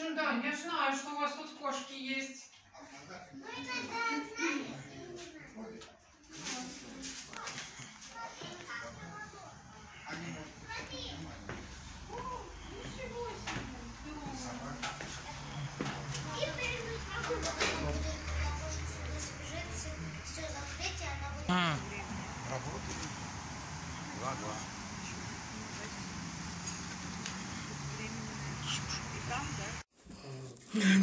Конечно, да. Я знаю, что у вас тут кошки есть.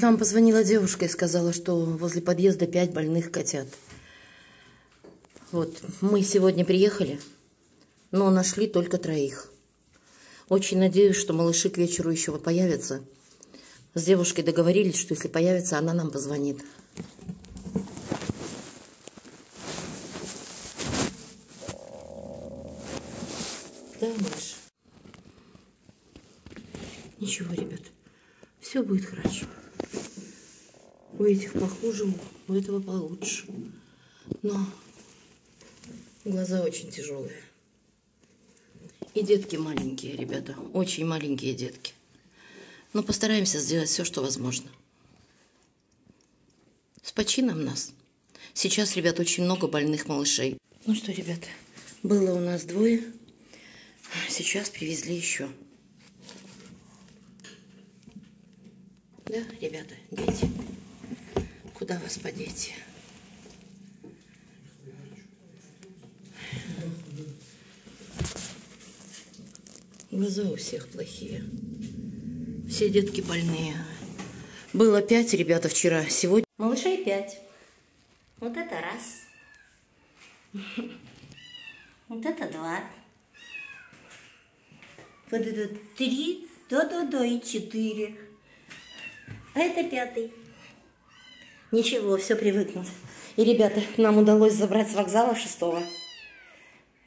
Нам позвонила девушка и сказала, что возле подъезда пять больных котят. Вот, мы сегодня приехали, но нашли только троих. Очень надеюсь, что малыши к вечеру еще появятся. С девушкой договорились, что если появится, она нам позвонит. Да, малыш? Ничего, ребят, все будет хорошо. У этих похуже, у этого получше. Но глаза очень тяжелые. И детки маленькие, ребята, очень маленькие детки. Но постараемся сделать все, что возможно. С почином нас. Сейчас, ребят, очень много больных малышей. Ну что, ребята, было у нас двое. Сейчас привезли еще. Да, ребята, дети. Куда вас подеть? Глаза у всех плохие. Все детки больные. Было пять, ребята, вчера. Сегодня... Малышей пять. Вот это раз. Вот это два. Вот это три. Да-да-да, и четыре. А это пятый. Ничего, все привыкнут. И, ребята, нам удалось забрать с вокзала шестого.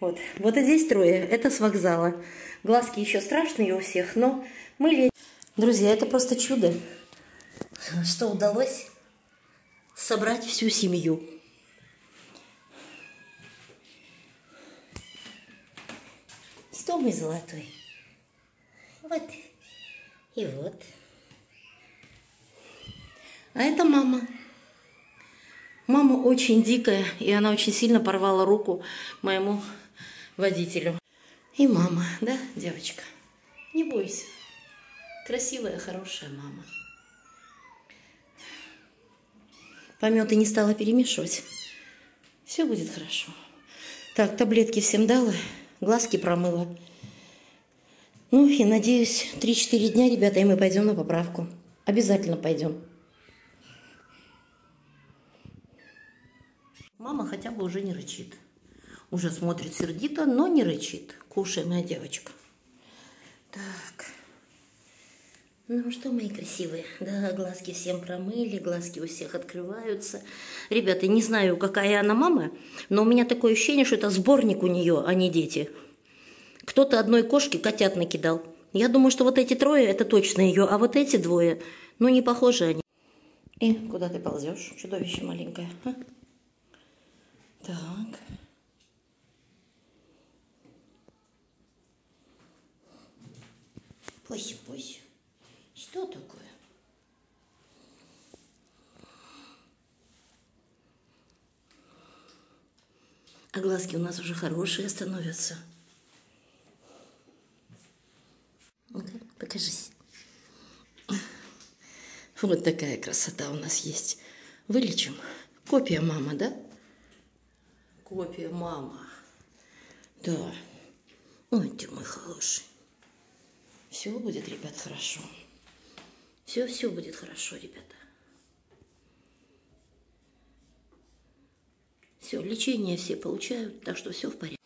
Вот. Вот и здесь трое. Это с вокзала. Глазки еще страшные у всех, но мы лечим. Друзья, это просто чудо. Что удалось? Собрать всю семью. Что мой золотой? Вот. И вот. А это мама. Мама очень дикая, и она очень сильно порвала руку моему водителю. И мама, да, девочка? Не бойся. Красивая, хорошая мама. Пометы не стала перемешивать. Все будет хорошо. Так, таблетки всем дала, глазки промыла. Ну и надеюсь, 3-4 дня, ребята, и мы пойдем на поправку. Обязательно пойдем. Мама хотя бы уже не рычит. Уже смотрит сердито, но не рычит. Кушай, моя девочка. Так. Ну что, мои красивые, да, глазки всем промыли, глазки у всех открываются. Ребята, не знаю, какая она мама, но у меня такое ощущение, что это сборник у нее, а не дети. Кто-то одной кошке котят накидал. Я думаю, что вот эти трое, это точно ее, а вот эти двое, ну, не похожи они. И куда ты ползешь, чудовище маленькое? А? Так. Пусть, пусть. Что такое? А глазки у нас уже хорошие становятся. Ну-ка, покажись. Вот такая красота у нас есть. Вылечим. Копия мама, да? Копия мама. Да. Ой, ты мой хороший. Все будет, ребят, хорошо. Все, все будет хорошо, ребята. Все, лечение все получают, так что все в порядке.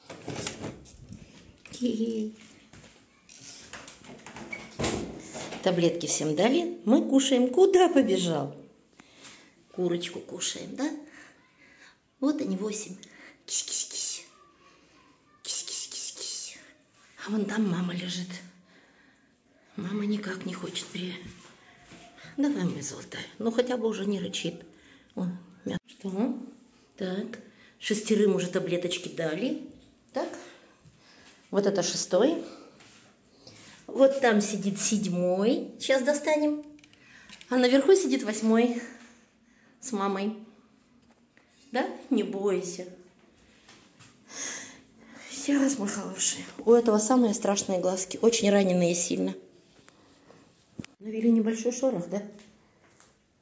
Таблетки всем дали. Мы кушаем. Куда побежал? Курочку кушаем, да? Вот они, восемь. Кись-кись-кись. Кись-кись-кись-кись. А вон там мама лежит. Мама никак не хочет при... Давай, моя золотая. Ну, хотя бы уже не рычит. О, мя... Что? Так. Шестерым уже таблеточки дали. Так. Вот это шестой. Вот там сидит седьмой. Сейчас достанем. А наверху сидит восьмой с мамой. Да? Не бойся. Сейчас, мой хороший. У этого самые страшные глазки. Очень раненые сильно. Навели небольшой шорох, да?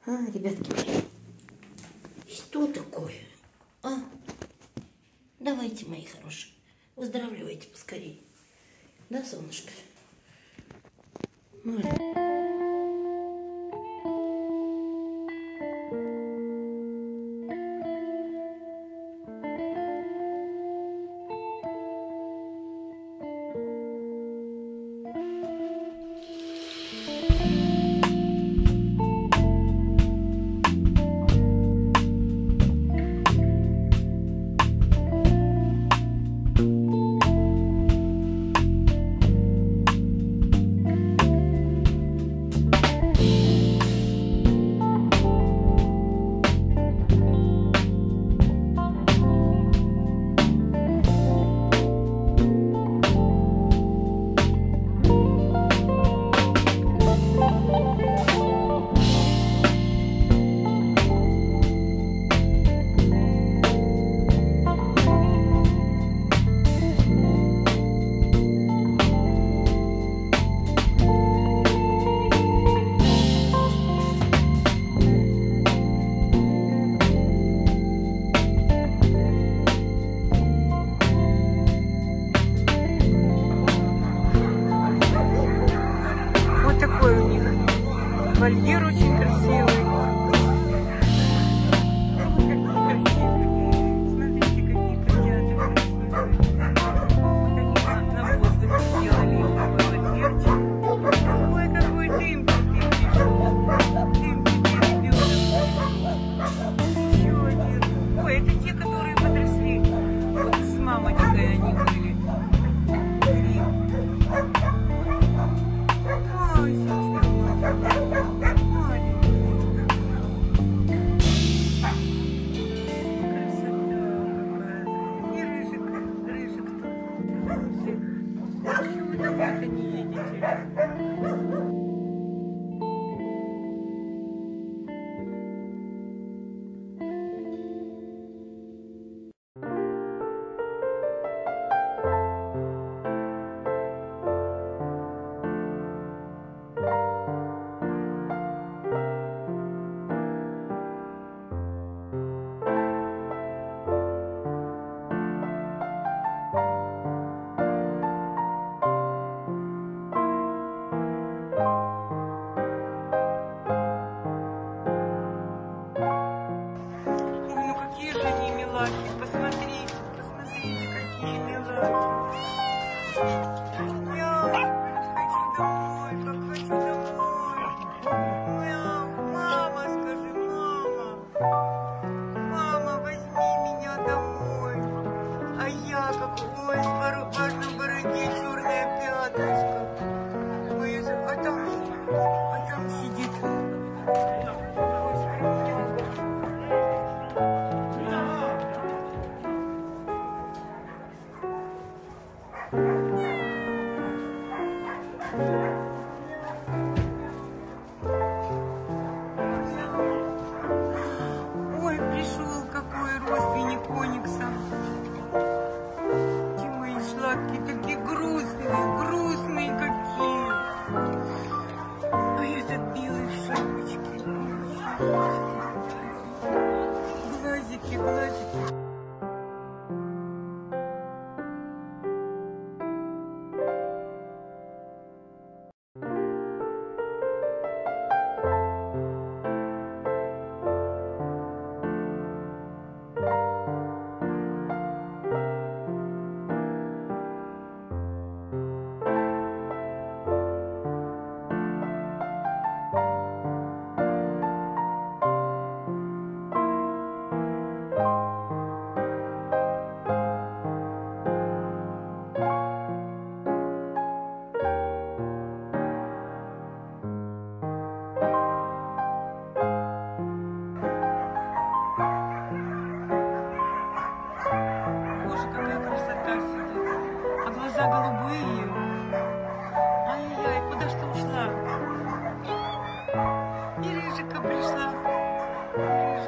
А, ребятки. Что такое? А? Давайте, мои хорошие. Выздоравливайте поскорее. Да, солнышко? Маля. Вольер Ой, по рубашном бороде черная пяточка. А там, а там сидит. Thank you. Глазики, глазики.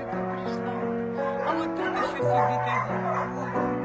igreja cristã. Há tantas pessoas em casa